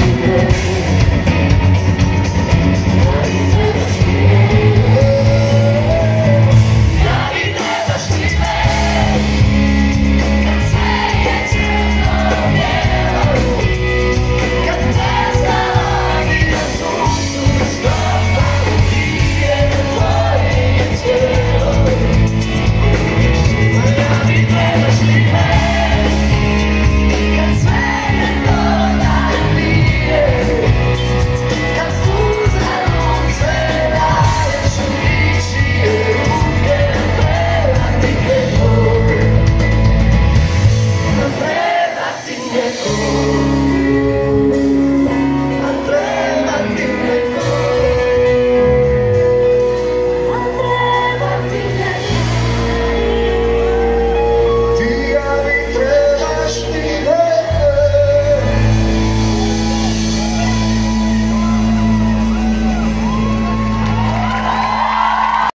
Yeah.